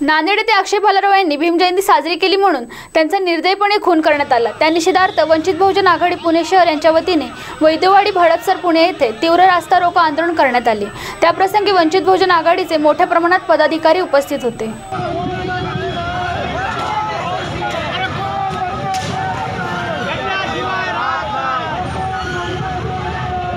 नांदेड येथे अक्षय भालाराव यांनी भीमजयंती साजरी केली म्हणून त्यांचा निर्दयपणे खून करण्यात आला. त्या निषेधार्थ वंचित बहुजन आघाडी पुणे शहर यांच्या वतीने वैद्यवाडी भडकसर पुणे येथे तीव्र रास्ता रोको आंदोलन करण्यात आले. त्याप्रसंगी वंचित बहुजन आघाडीचे मोठ्या प्रमाणात पदाधिकारी उपस्थित होते.